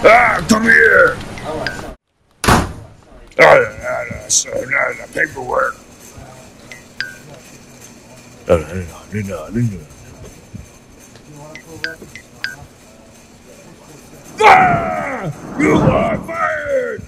Ah, come here! Oh, I saw. Oh, I saw. No, the paperwork. No, no, no, no, no, no. Ah! You are fired!